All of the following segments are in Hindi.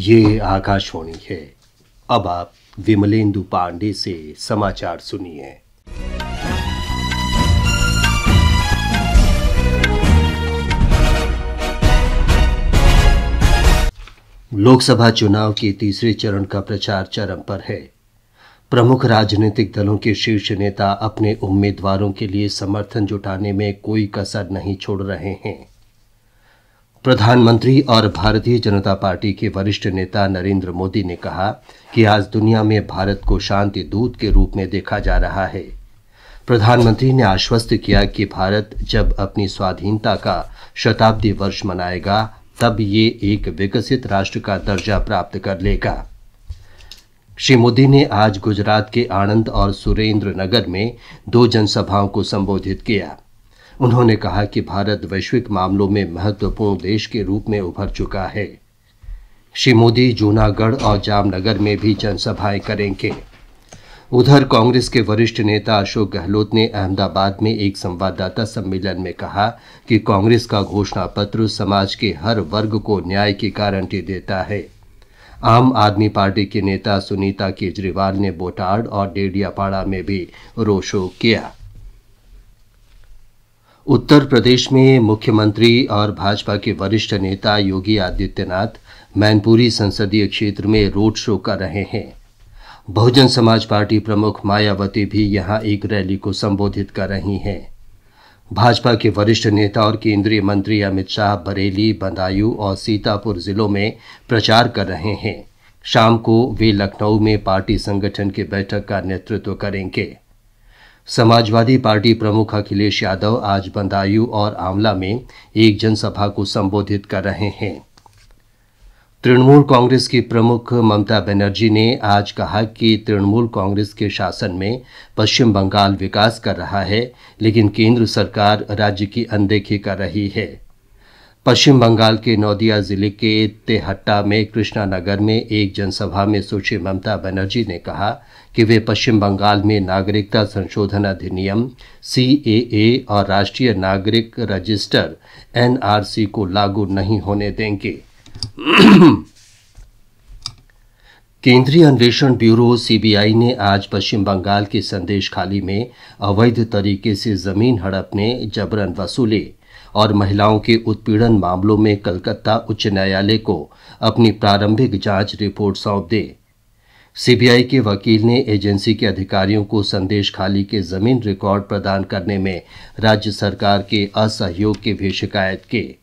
ये आकाशवाणी है। अब आप विमलेंदु पांडे से समाचार सुनिए। लोकसभा चुनाव के तीसरे चरण का प्रचार चरम पर है। प्रमुख राजनीतिक दलों के शीर्ष नेता अपने उम्मीदवारों के लिए समर्थन जुटाने में कोई कसर नहीं छोड़ रहे हैं। प्रधानमंत्री और भारतीय जनता पार्टी के वरिष्ठ नेता नरेंद्र मोदी ने कहा कि आज दुनिया में भारत को शांति दूत के रूप में देखा जा रहा है। प्रधानमंत्री ने आश्वस्त किया कि भारत जब अपनी स्वाधीनता का शताब्दी वर्ष मनाएगा, तब ये एक विकसित राष्ट्र का दर्जा प्राप्त कर लेगा। श्री मोदी ने आज गुजरात के आनंद और सुरेंद्र नगर में दो जनसभाओं को संबोधित किया। उन्होंने कहा कि भारत वैश्विक मामलों में महत्वपूर्ण देश के रूप में उभर चुका है। श्री मोदी जूनागढ़ और जामनगर में भी जनसभाएँ करेंगे। उधर कांग्रेस के वरिष्ठ नेता अशोक गहलोत ने अहमदाबाद में एक संवाददाता सम्मेलन में कहा कि कांग्रेस का घोषणा पत्र समाज के हर वर्ग को न्याय की गारंटी देता है। आम आदमी पार्टी के नेता सुनीता केजरीवाल ने बोटाड और डेडियापाड़ा में भी रोड शो किया। उत्तर प्रदेश में मुख्यमंत्री और भाजपा के वरिष्ठ नेता योगी आदित्यनाथ मैनपुरी संसदीय क्षेत्र में रोड शो कर रहे हैं। बहुजन समाज पार्टी प्रमुख मायावती भी यहाँ एक रैली को संबोधित कर रही हैं। भाजपा के वरिष्ठ नेता और केंद्रीय मंत्री अमित शाह बरेली, बदायूं और सीतापुर जिलों में प्रचार कर रहे हैं। शाम को वे लखनऊ में पार्टी संगठन की बैठक का नेतृत्व करेंगे। समाजवादी पार्टी प्रमुख अखिलेश यादव आज बंदायू और आंवला में एक जनसभा को संबोधित कर रहे हैं। तृणमूल कांग्रेस की प्रमुख ममता बनर्जी ने आज कहा कि तृणमूल कांग्रेस के शासन में पश्चिम बंगाल विकास कर रहा है, लेकिन केंद्र सरकार राज्य की अनदेखी कर रही है। पश्चिम बंगाल के नौदिया ज़िले के तेहट्टा में कृष्णा नगर में एक जनसभा में सुश्री ममता बनर्जी ने कहा कि वे पश्चिम बंगाल में नागरिकता संशोधन अधिनियम सीएए और राष्ट्रीय नागरिक रजिस्टर एनआरसी को लागू नहीं होने देंगे। केंद्रीय अन्वेषण ब्यूरो सीबीआई ने आज पश्चिम बंगाल के संदेश खाली में अवैध तरीके से ज़मीन हड़पने, जबरन वसूले और महिलाओं के उत्पीड़न मामलों में कलकत्ता उच्च न्यायालय को अपनी प्रारंभिक जाँच रिपोर्ट सौंप दे। सीबीआई के वकील ने एजेंसी के अधिकारियों को संदेश खाली के ज़मीन रिकॉर्ड प्रदान करने में राज्य सरकार के असहयोग की भी शिकायत की।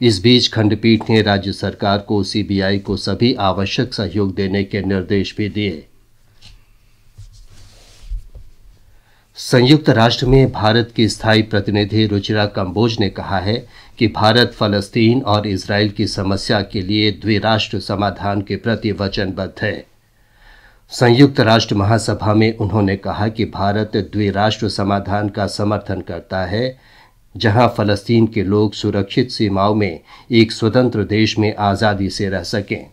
इस बीच खंडपीठ ने राज्य सरकार को सीबीआई को सभी आवश्यक सहयोग देने के निर्देश भी दिए। संयुक्त राष्ट्र में भारत की स्थायी प्रतिनिधि रुचिरा कंबोज ने कहा है कि भारत, फलस्तीन और इसराइल की समस्या के लिए द्विराष्ट्र समाधान के प्रति वचनबद्ध है। संयुक्त राष्ट्र महासभा में उन्होंने कहा कि भारत द्विराष्ट्र समाधान का समर्थन करता है, जहाँ फलस्तीन के लोग सुरक्षित सीमाओं में एक स्वतंत्र देश में आज़ादी से रह सकें।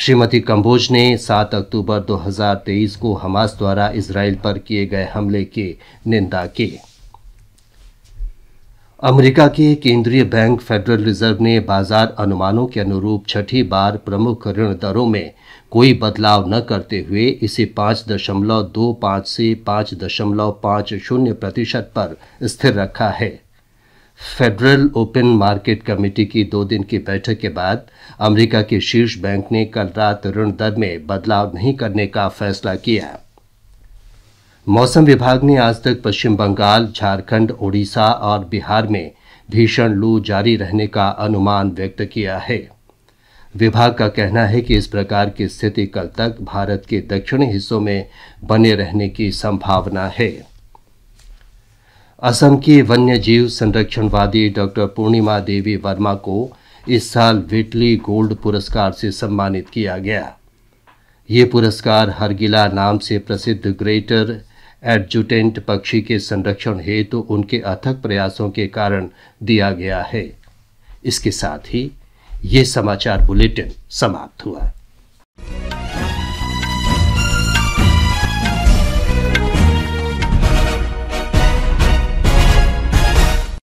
श्रीमती कंबोज ने 7 अक्टूबर 2023 को हमास द्वारा इसराइल पर किए गए हमले की निंदा की। अमेरिका के केंद्रीय बैंक फेडरल रिज़र्व ने बाज़ार अनुमानों के अनुरूप छठी बार प्रमुख ऋण दरों में कोई बदलाव न करते हुए इसे पाँच दशमलव दो पाँच से पाँच दशमलव पाँच शून्य प्रतिशत पर स्थिर रखा है। फेडरल ओपन मार्केट कमेटी की दो दिन की बैठक के बाद अमेरिका के शीर्ष बैंक ने कल रात ऋण दर में बदलाव नहीं करने का फैसला किया। मौसम विभाग ने आज तक पश्चिम बंगाल, झारखंड, ओडिशा और बिहार में भीषण लू जारी रहने का अनुमान व्यक्त किया है। विभाग का कहना है कि इस प्रकार की स्थिति कल तक भारत के दक्षिणी हिस्सों में बने रहने की संभावना है। असम की वन्य जीव संरक्षणवादी डॉक्टर पूर्णिमा देवी वर्मा को इस साल विटली गोल्ड पुरस्कार से सम्मानित किया गया। ये पुरस्कार हरगिला नाम से प्रसिद्ध ग्रेटर एडजुटेंट पक्षी के संरक्षण हेतु तो उनके अथक प्रयासों के कारण दिया गया है। इसके साथ ही ये समाचार बुलेटिन समाप्त हुआ।